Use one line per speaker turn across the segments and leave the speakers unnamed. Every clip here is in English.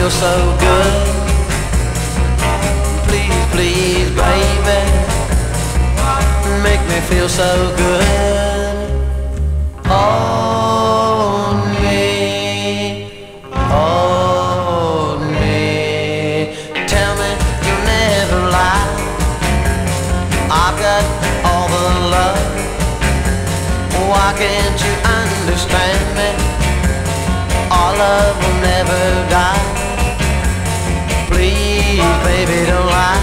feel so good. Please, please, baby Make me feel so good. On me, on me. Tell me you never lie. I've got all the love. Why can't you understand me? Our love will never die. Baby, don't lie.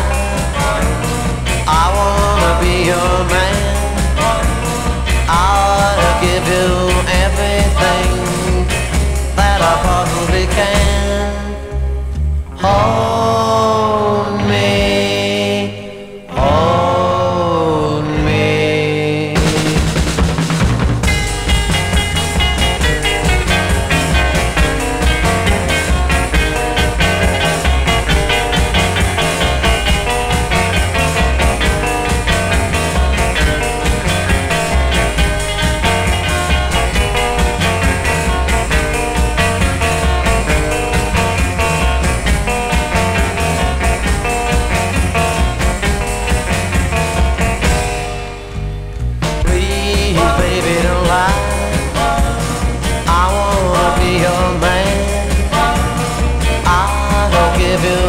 give you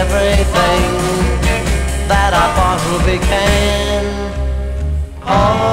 everything that I possibly can. Oh.